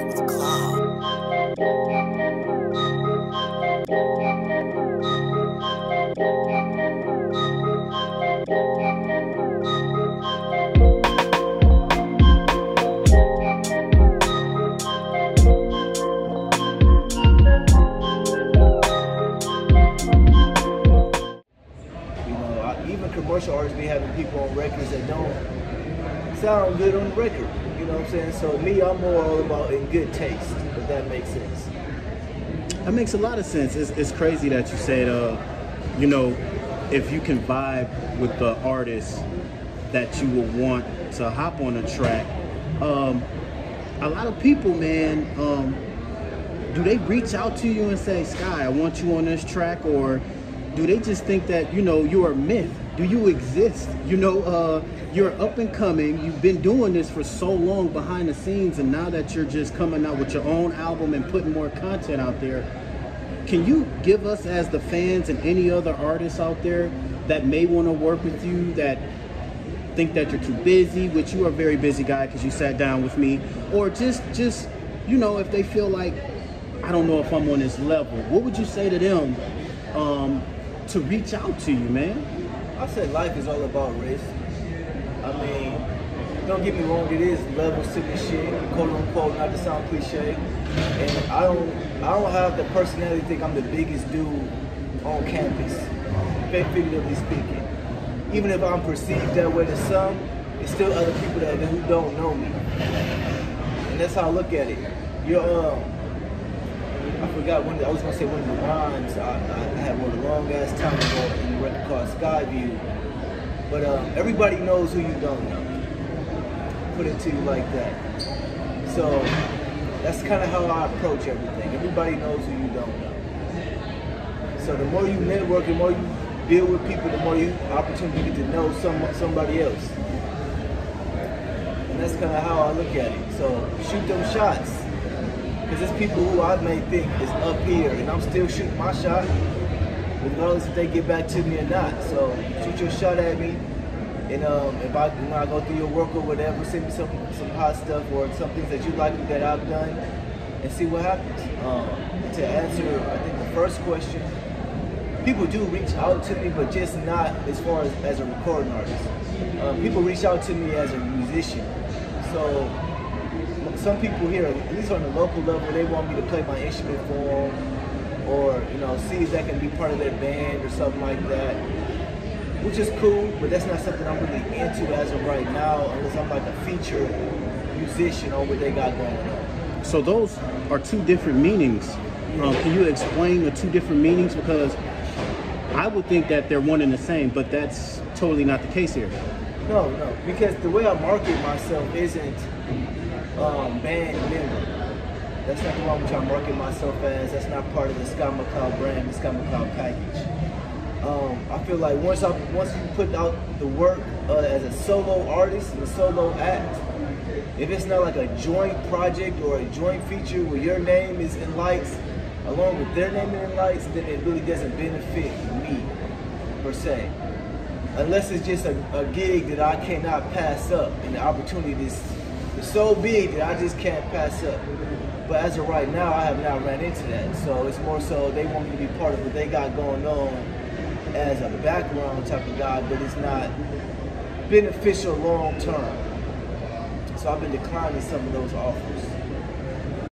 Even commercial artists be having people on records that don't sound good on the record. You know what I'm saying? So me, I'm more all about in good taste, if that makes sense. That makes a lot of sense. It's, it's crazy that you said, uh, you know, if you can vibe with the artist that you will want to hop on a track. Um, a lot of people, man, um, do they reach out to you and say, Sky, I want you on this track? Or do they just think that, you know, you're a myth? Do you exist? You know, uh, you're up and coming. You've been doing this for so long behind the scenes, and now that you're just coming out with your own album and putting more content out there, can you give us, as the fans and any other artists out there that may want to work with you, that think that you're too busy, which you are a very busy guy because you sat down with me, or just, just, you know, if they feel like I don't know if I'm on this level, what would you say to them um, to reach out to you, man? I said life is all about risk. I mean, don't get me wrong, it is levels to this shit, quote unquote, not to sound cliche. And I don't I don't have the personality to think I'm the biggest dude on campus, figuratively speaking. Even if I'm perceived that way to some, it's still other people that who don't know me. And that's how I look at it. You're um I forgot when I was gonna say one of the rhymes. I, I had one a long ass time ago in the record called Skyview. But um, everybody knows who you don't know. Put it to you like that. So that's kind of how I approach everything. Everybody knows who you don't know. So the more you network, the more you deal with people, the more you opportunity to get to know some somebody else. And that's kind of how I look at it. So shoot them shots. Because there's people who I may think is up here, and I'm still shooting my shot, regardless if they get back to me or not. So shoot your shot at me, and um, if I when I go through your work or whatever, send me some some hot stuff or some things that you like that I've done, and see what happens. Um, to answer, I think the first question, people do reach out to me, but just not as far as as a recording artist. Um, people reach out to me as a musician. So some people here, at least on the local level, they want me to play my instrument for them, or you know, see if that can be part of their band or something like that, which is cool. But that's not something I'm really into as of right now, unless I'm like a feature musician on what they got going on. So those are two different meanings. Um, can you explain the two different meanings? Because I would think that they're one and the same, but that's totally not the case here. No, no, because the way I market myself isn't um, band member. That's not the one I'm trying to market myself as. That's not part of the Sky McCloud brand, the Sky McCloud package. Um, I feel like once I once you put out the work uh, as a solo artist a solo act, if it's not like a joint project or a joint feature where your name is in lights along with their name in lights, then it really doesn't benefit me per se. Unless it's just a, a gig that I cannot pass up and the opportunity is, so big that I just can't pass up. But as of right now, I have not ran into that. So it's more so they want me to be part of what they got going on as a background type of guy, but it's not beneficial long term. So I've been declining some of those offers.